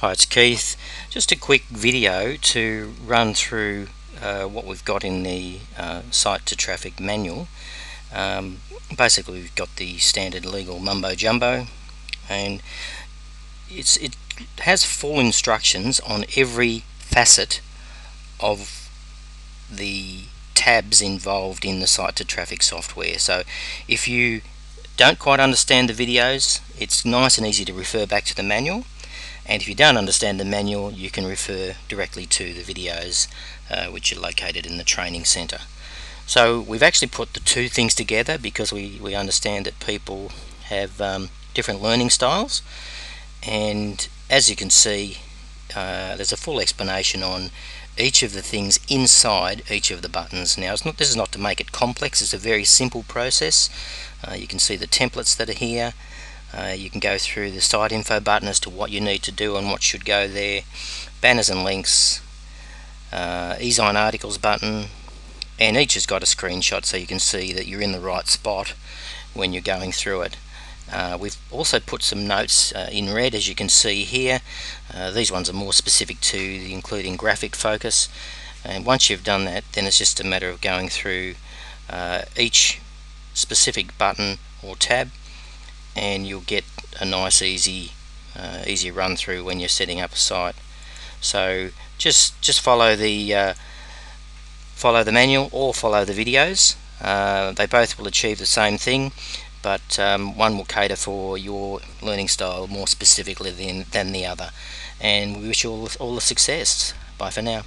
Hi, it's Keith. Just a quick video to run through uh, what we've got in the uh, site2traffic manual. Um, basically, we've got the standard legal mumbo jumbo, and it's it has full instructions on every facet of the tabs involved in the site2traffic software. So, if you don't quite understand the videos, it's nice and easy to refer back to the manual and if you don't understand the manual you can refer directly to the videos uh, which are located in the training center so we've actually put the two things together because we, we understand that people have um, different learning styles. And as you can see uh, there's a full explanation on each of the things inside each of the buttons. Now not this is not to make it complex it's a very simple process. Uh, you can see the templates that are here uh, you can go through the site info button as to what you need to do and what should go there. Banners and links, uh, e-sign articles button, and each has got a screenshot so you can see that you're in the right spot when you're going through it. Uh, we've also put some notes uh, in red as you can see here. Uh, these ones are more specific to the including graphic focus and once you've done that then it's just a matter of going through uh, each specific button or tab and you'll get a nice easy uh, easy run through when you're setting up a site. So just just follow the uh, follow the manual or follow the videos. Uh, they both will achieve the same thing but um, one will cater for your learning style more specifically than, than the other. And we wish you all, all the success. Bye for now